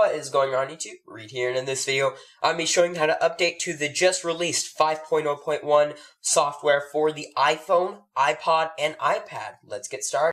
What is going on YouTube? Read here and in this video I'll be showing how to update to the just released 5.0.1 software for the iPhone, iPod, and iPad. Let's get started.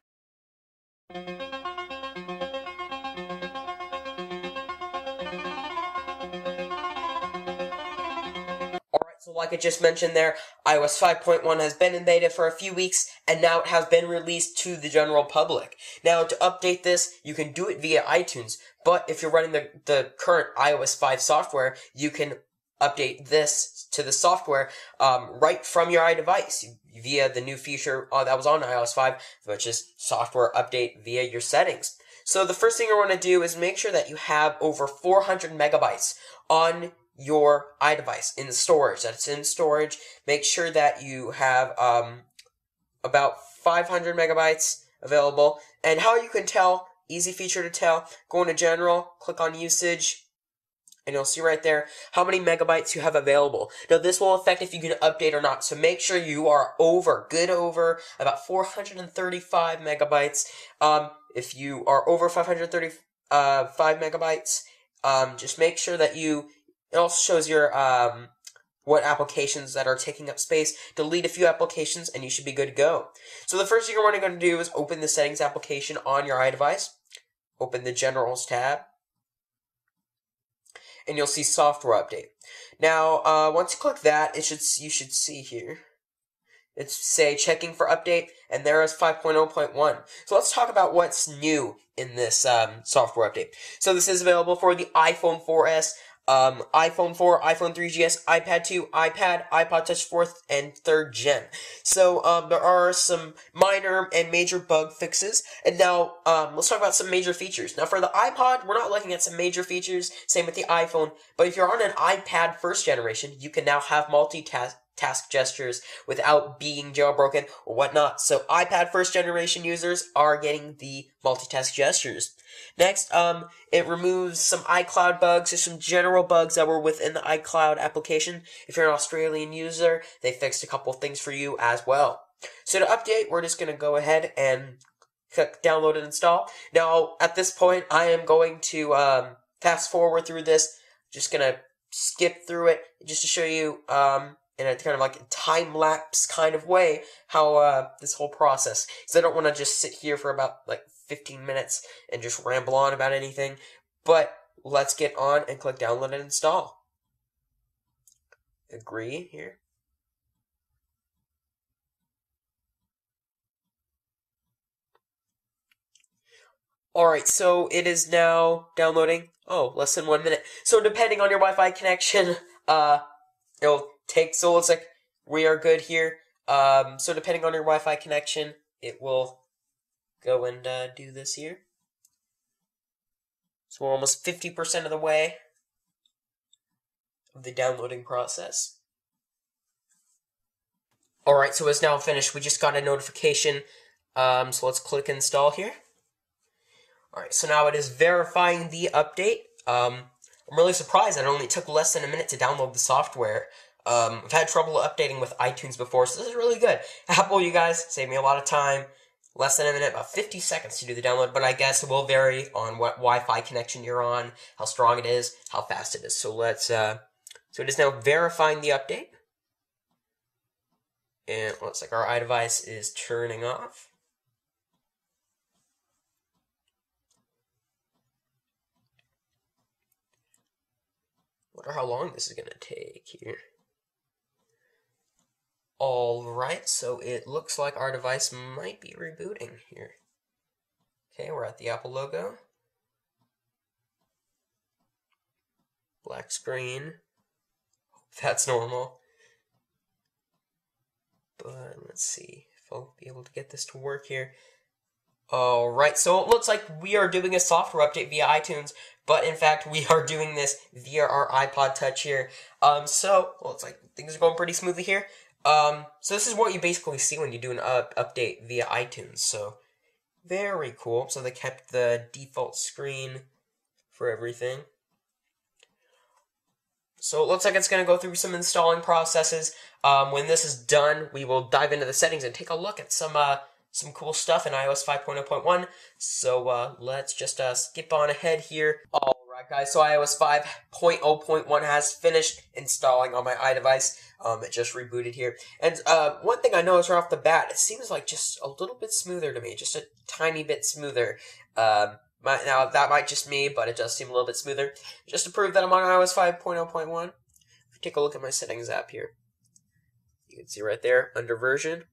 So like I just mentioned there, iOS 5.1 has been in beta for a few weeks, and now it has been released to the general public. Now, to update this, you can do it via iTunes, but if you're running the, the current iOS 5 software, you can update this to the software um, right from your iDevice via the new feature uh, that was on iOS 5, which is software update via your settings. So the first thing you want to do is make sure that you have over 400 megabytes on your iDevice in storage. That it's in storage. Make sure that you have um, about 500 megabytes available. And how you can tell, easy feature to tell, go into general, click on usage, and you'll see right there how many megabytes you have available. Now this will affect if you can update or not, so make sure you are over, good over, about 435 megabytes. Um, if you are over 535 uh, megabytes, um, just make sure that you it also shows your um, what applications that are taking up space. Delete a few applications and you should be good to go. So the first thing you're going to do is open the settings application on your iDevice. Open the generals tab. And you'll see software update. Now, uh, once you click that, it should you should see here. It's say checking for update, and there is 5.0.1. So let's talk about what's new in this um, software update. So this is available for the iPhone 4S, um, iPhone 4, iPhone 3GS, iPad 2, iPad, iPod Touch 4th, and 3rd gen. So, um, there are some minor and major bug fixes. And now, um, let's talk about some major features. Now, for the iPod, we're not looking at some major features, same with the iPhone, but if you're on an iPad first generation, you can now have multitask task gestures without being jailbroken or whatnot. So iPad first generation users are getting the multitask gestures. Next, um, it removes some iCloud bugs or some general bugs that were within the iCloud application. If you're an Australian user, they fixed a couple things for you as well. So to update, we're just going to go ahead and click download and install. Now, at this point, I am going to um, fast forward through this. Just going to skip through it just to show you um, in a kind of like time lapse kind of way how uh, this whole process. Because I don't want to just sit here for about like 15 minutes and just ramble on about anything. But let's get on and click download and install. Agree here. Alright, so it is now downloading. Oh, less than one minute. So depending on your Wi-Fi connection, uh, it'll take, so it looks like we are good here. Um, so depending on your Wi-Fi connection, it will go and uh, do this here. So we're almost 50% of the way of the downloading process. Alright, so it's now finished. We just got a notification. Um, so let's click install here. Alright, so now it is verifying the update. Um, I'm really surprised that it only took less than a minute to download the software. Um, I've had trouble updating with iTunes before, so this is really good. Apple, you guys, saved me a lot of time. Less than a minute, about 50 seconds to do the download, but I guess it will vary on what Wi-Fi connection you're on, how strong it is, how fast it is. So let's, uh, so it is now verifying the update. And looks like our iDevice is turning off. Wonder how long this is going to take here. Alright, so it looks like our device might be rebooting here. Okay, we're at the Apple logo. Black screen. That's normal. But let's see if I'll be able to get this to work here. Alright, so it looks like we are doing a software update via iTunes, but in fact we are doing this via our iPod Touch here. Um, so, well, it's like things are going pretty smoothly here. Um, so this is what you basically see when you do an up update via iTunes. So very cool. So they kept the default screen for everything. So it looks like it's going to go through some installing processes. Um, when this is done, we will dive into the settings and take a look at some uh, some cool stuff in iOS 5.0.1. So uh, let's just uh, skip on ahead here. All. Alright guys, so iOS 5.0.1 has finished installing on my iDevice. Um, it just rebooted here. And uh, one thing I noticed right off the bat, it seems like just a little bit smoother to me, just a tiny bit smoother. Um, my, now, that might just me, but it does seem a little bit smoother. Just to prove that I'm on iOS 5.0.1, if you take a look at my settings app here, you can see right there, under version,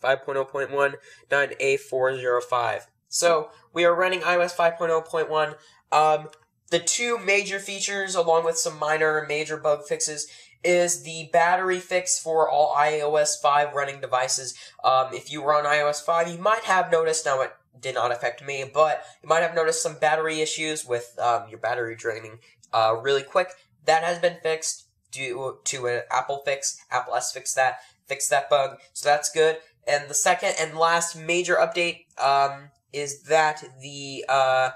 5.0.1, 9A405. So, we are running iOS 5.0.1. Um, the two major features, along with some minor and major bug fixes, is the battery fix for all iOS 5 running devices. Um, if you were on iOS 5, you might have noticed, now it did not affect me, but you might have noticed some battery issues with um, your battery draining uh, really quick. That has been fixed due to an Apple fix. Apple has fixed that, fixed that bug, so that's good. And the second and last major update um, is that the uh,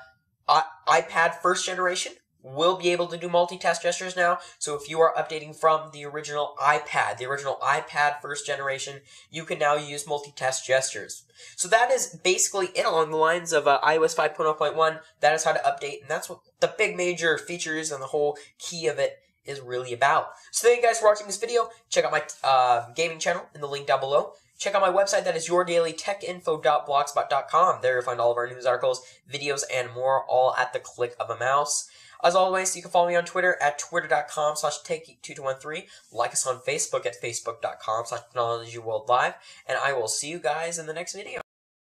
iPad first generation will be able to do multitask gestures now. So if you are updating from the original iPad, the original iPad first generation, you can now use multitask gestures. So that is basically it along the lines of uh, iOS 5.0.1. That is how to update, and that's what the big major features and the whole key of it is really about. So thank you guys for watching this video. Check out my uh, gaming channel in the link down below. Check out my website, that is yourdailytechinfo.blogspot.com. There you'll find all of our news articles, videos, and more, all at the click of a mouse. As always, you can follow me on Twitter at twitter.com slash take2213. Like us on Facebook at facebook.com slash technologyworldlive. And I will see you guys in the next video.